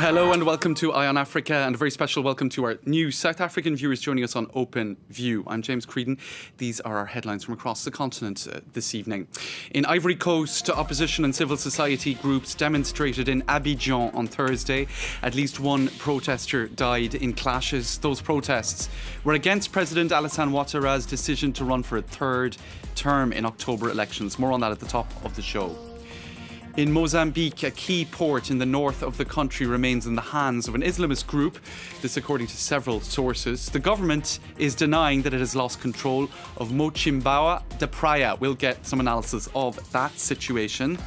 Hello and welcome to Eye on Africa, and a very special welcome to our new South African viewers joining us on Open View. I'm James Creedon. These are our headlines from across the continent uh, this evening. In Ivory Coast, opposition and civil society groups demonstrated in Abidjan on Thursday. At least one protester died in clashes. Those protests were against President Alassane Ouattara's decision to run for a third term in October elections. More on that at the top of the show. In Mozambique, a key port in the north of the country remains in the hands of an Islamist group. This, according to several sources. The government is denying that it has lost control of Mocimboa de Praia. We'll get some analysis of that situation.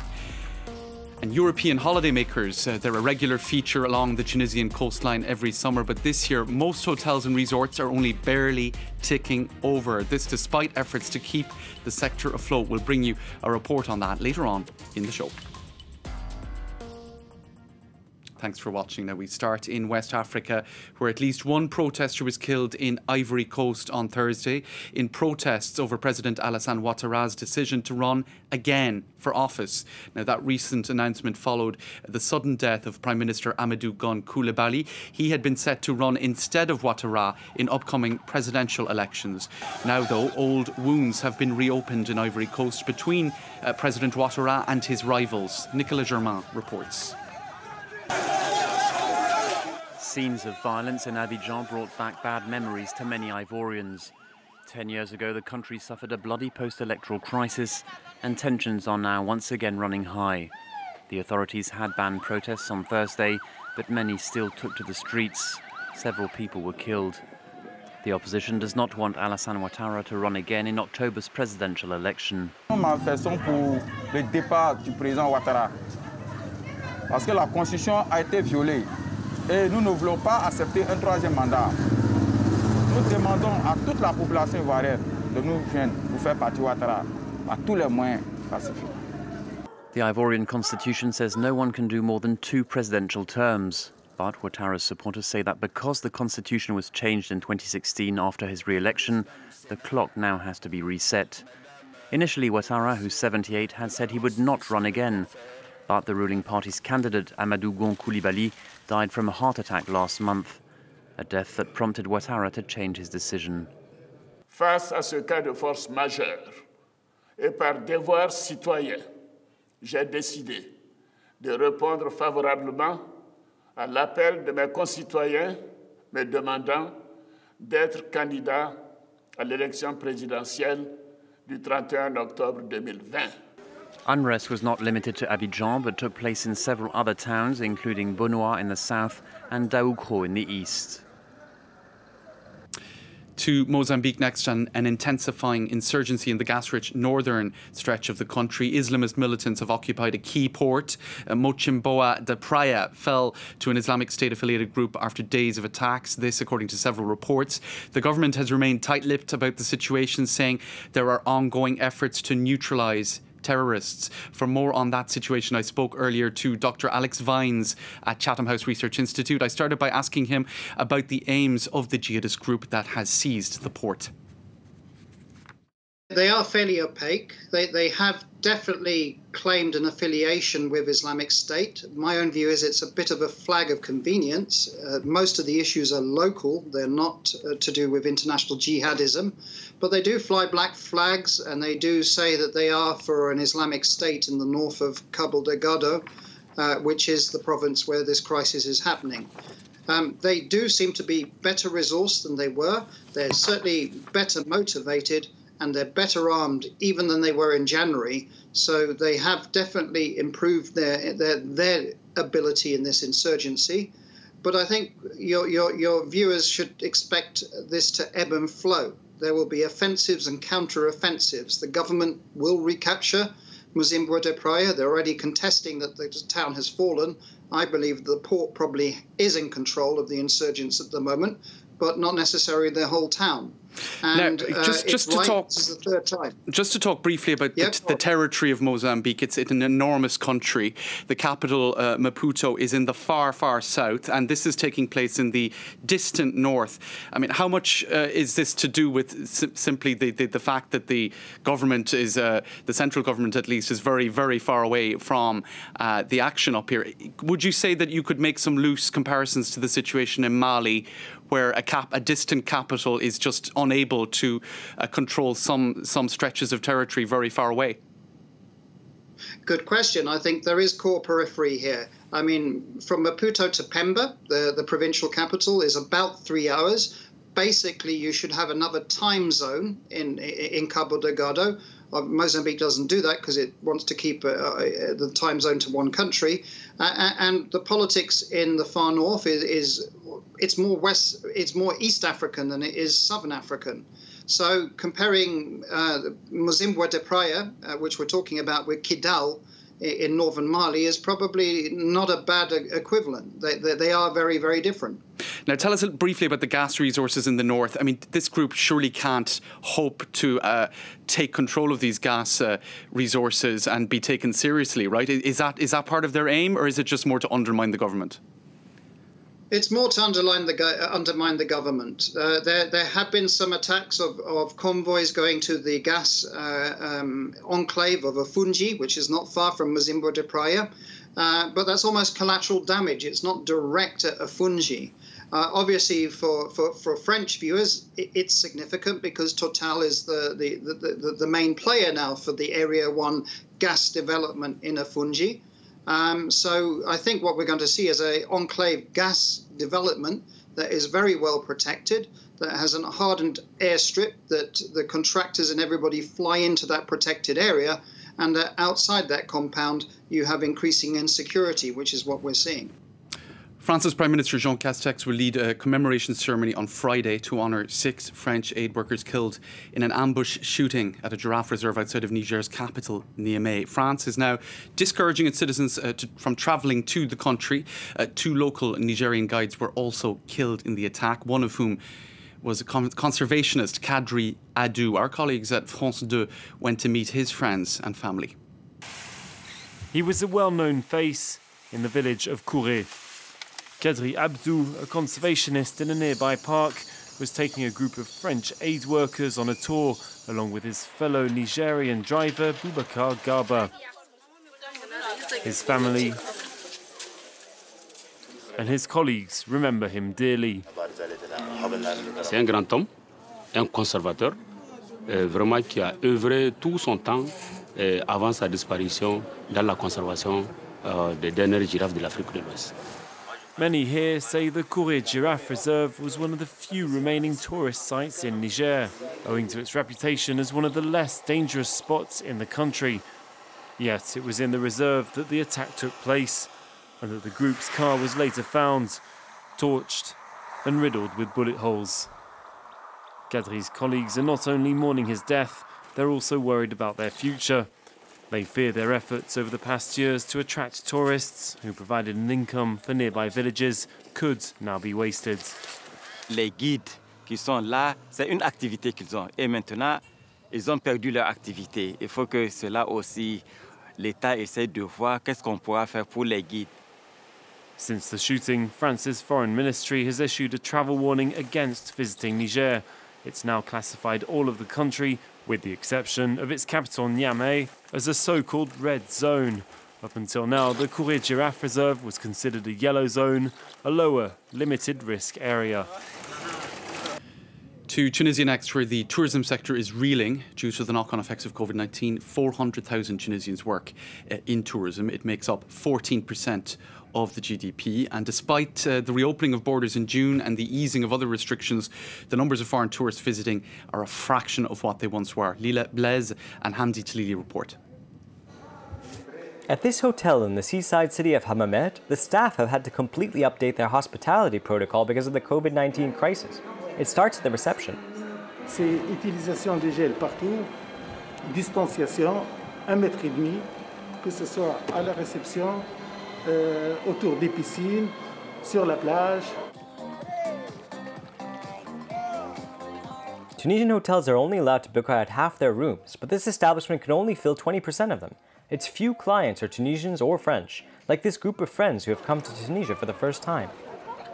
And European holidaymakers, uh, they're a regular feature along the Tunisian coastline every summer, but this year most hotels and resorts are only barely ticking over. This despite efforts to keep the sector afloat. We'll bring you a report on that later on in the show. Thanks for watching. Now we start in West Africa, where at least one protester was killed in Ivory Coast on Thursday in protests over President Alassane Ouattara's decision to run again for office. Now that recent announcement followed the sudden death of Prime Minister Amadou Gon Coulibaly. He had been set to run instead of Ouattara in upcoming presidential elections. Now, though, old wounds have been reopened in Ivory Coast between uh, President Ouattara and his rivals. Nicolas Germain reports. Scenes of violence in Abidjan brought back bad memories to many Ivorians. Ten years ago, the country suffered a bloody post-electoral crisis, and tensions are now once again running high. The authorities had banned protests on Thursday, but many still took to the streets. Several people were killed. The opposition does not want Alassane Ouattara to run again in October's presidential election. Manifestons président Ouattara. Constitution. Et nous ne voulons pas accepter un troisième mandat. Nous demandons à toute la population ivoirienne de nous joindre pour faire partie Ouattara par tous les moyens pacifiques. The Ivorian constitution says no one can do more than two presidential terms. But Ouattara's supporters say that because the constitution was changed in 2016 after his re-election, the clock now has to be reset. Initially, Ouattara, who's 78, had said he would not run again. But the ruling party's candidate, Amadou Gon Coulibaly, died from a heart attack last month, a death that prompted Ouattara to change his decision. Face à ce cas de force majeure et par devoir citoyen, j'ai décidé de répondre favorablement à l'appel de mes concitoyens me demandant d'être candidat à l'élection présidentielle du 31 octobre 2020. Unrest was not limited to Abidjan but took place in several other towns, including Bonoua in the south and Daoukro in the east. To Mozambique next, an, an intensifying insurgency in the gas rich northern stretch of the country. Islamist militants have occupied a key port. Uh, Mocimboa de Praia fell to an Islamic State affiliated group after days of attacks. This, according to several reports. The government has remained tight lipped about the situation, saying there are ongoing efforts to neutralise terrorists. For more on that situation, I spoke earlier to Dr. Alex Vines at Chatham House Research Institute. I started by asking him about the aims of the jihadist group that has seized the port. They are fairly opaque. They, they have definitely claimed an affiliation with Islamic State. My own view is it's a bit of a flag of convenience. Uh, most of the issues are local, they're not uh, to do with international jihadism, but they do fly black flags and they do say that they are for an Islamic State in the north of Cabo Delgado, uh, which is the province where this crisis is happening. Um, they do seem to be better resourced than they were. They're certainly better motivated and they're better armed even than they were in January. So they have definitely improved their their, their ability in this insurgency. But I think your, your, your viewers should expect this to ebb and flow. There will be offensives and counter-offensives. The government will recapture Mocimboa de Praia. They're already contesting that the town has fallen. I believe the port probably is in control of the insurgents at the moment but not necessarily the whole town. And now, just, uh, just to right, talk, this is the third time. Just to talk briefly about yep. the, the, territory of Mozambique, it's, it's, an enormous country. The capital, uh, Maputo, is in the far, far south, and this is taking place in the distant north. I mean, how much uh, is this to do with sim simply the, the, the, fact that the government is, uh, the central government at least, is very, very far away from uh, the action up here? Would you say that you could make some loose comparisons to the situation in Mali, where a, cap, a distant capital is just unable to uh, control some some stretches of territory very far away? Good question. I think there is core periphery here. I mean, from Maputo to Pemba, the, the provincial capital, is about three hours. Basically, you should have another time zone in in Cabo Delgado. Uh, Mozambique doesn't do that because it wants to keep uh, uh, the time zone to one country. And the politics in the far north is, is it's more west, it's more East African than it is Southern African. So comparing uh, de Praia, uh, which we're talking about, with Kidal in northern Mali is probably not a bad equivalent. They, they, are very, very different. Now, tell us briefly about the gas resources in the north. I mean, this group surely can't hope to uh, take control of these gas uh, resources and be taken seriously, right? Is that is that part of their aim, or is it just more to undermine the government? It's more to underline the uh, undermine the government. Uh, there, there have been some attacks of, of convoys going to the gas uh, um, enclave of Afungi, which is not far from Mocímboa de Praia, uh, but that's almost collateral damage. It's not direct at Afungi. Uh, obviously, for, for, for French viewers, it, it's significant because Total is the, the, the, the, the main player now for the Area 1 gas development in Afungi. Um, so I think what we're going to see is a enclave gas development that is very well protected, that has a hardened airstrip that the contractors and everybody fly into that protected area, and uh, outside that compound you have increasing insecurity, which is what we're seeing. France's Prime Minister Jean Castex will lead a commemoration ceremony on Friday to honour six French aid workers killed in an ambush shooting at a giraffe reserve outside of Niger's capital, Niamey. France is now discouraging its citizens uh, to, from travelling to the country. Uh, two local Nigerian guides were also killed in the attack, one of whom was a conservationist, Kadri Abdou. Our colleagues at France 2 went to meet his friends and family. He was a well known face in the village of Kouré. Kadri Abdou, a conservationist in a nearby park, was taking a group of French aid workers on a tour along with his fellow Nigerian driver Boubacar Garba. His family and his colleagues remember him dearly. C'est un grand homme, un conservateur, euh, vraiment qui a œuvré tout son temps euh, avant sa disparition dans la conservation euh, des dernières girafes de l'Afrique de l'Ouest. Many here say the Kouré Giraffe Reserve was one of the few remaining tourist sites in Niger, owing to its reputation as one of the less dangerous spots in the country. Yet it was in the reserve that the attack took place, and that the group's car was later found, torched and riddled with bullet holes. Kadri's colleagues are not only mourning his death, they're also worried about their future. They fear their efforts over the past years to attract tourists who provided an income for nearby villages could now be wasted. Les guides qui sont là, c'est une activité qu'ils ont. Et maintenant, ils ont perdu leur activité. Il faut que cela aussi, l'État essaie de voir qu'est-ce qu'on pourra faire pour les guides. Since the shooting, France's foreign ministry has issued a travel warning against visiting Niger. It's now classified all of the country with the exception of its capital Niamey, as a so-called red zone. Up until now, the Kouré Giraffe Reserve was considered a yellow zone, a lower, limited risk area. To Tunisia next, where the tourism sector is reeling due to the knock on effects of COVID 19. 400,000 Tunisians work uh, in tourism. It makes up 14% of the GDP. And despite uh, the reopening of borders in June and the easing of other restrictions, the numbers of foreign tourists visiting are a fraction of what they once were. Lilia Blaise and Hamdi Tlili report. At this hotel in the seaside city of Hammamet, the staff have had to completely update their hospitality protocol because of the COVID 19 crisis. It starts at the reception. C'est utilisation de gel partout, distanciation, un mètre et demi, que ce soit à la réception, euh, autour des piscines, sur la plage. Tunisian hotels are only allowed to book out half their rooms, but this establishment can only fill 20% of them. Its few clients are Tunisians or French, like this group of friends who have come to Tunisia for the first time.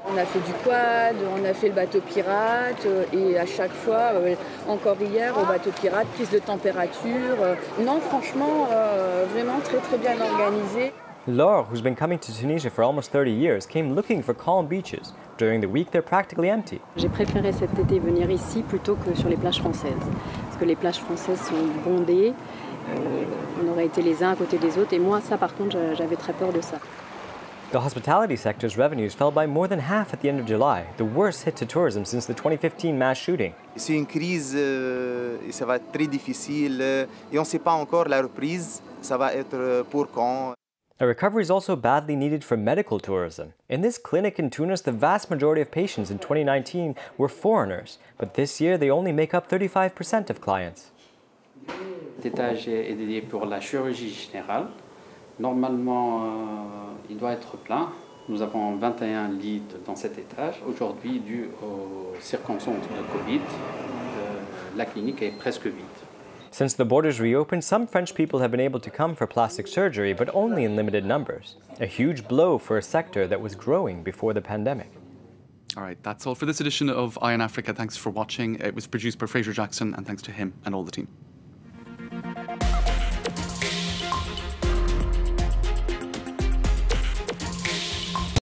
On a fait du quad, on a fait le bateau pirate et à chaque fois, euh, encore hier au bateau pirate, prise de température. Euh, non, franchement, euh, vraiment très très bien organisé. Laure, who's been coming to Tunisia for almost 30 years, came looking for calm beaches. During the week, they're practically empty. J'ai préféré cet été venir ici plutôt que sur les plages françaises. Parce que les plages françaises sont bondées. Euh, on aurait été les uns à côté des autres. Et moi, ça, par contre, j'avais très peur de ça. The hospitality sector's revenues fell by more than half at the end of July, the worst hit to tourism since the 2015 mass shooting. C'est une crise euh, et ça va être très difficile euh, et on ne sait pas encore la reprise, ça va être euh, pour quand. A recovery is also badly needed for medical tourism. In this clinic in Tunis, the vast majority of patients in 2019 were foreigners, but this year they only make up 35% of clients. Cet étage est dédié pour la chirurgie générale. Normalement, euh, il doit être plein. Nous avons 21 lits dans cet étage. Aujourd'hui, dû aux circonstances de Covid, euh, la clinique est presque vide. Since the borders reopened, some French people have been able to come for plastic surgery, but only in limited numbers. A huge blow for a sector that was growing before the pandemic. All right, that's all for this edition of Eye on Africa. Thanks for watching. It was produced by Fraser Jackson, and thanks to him and all the team.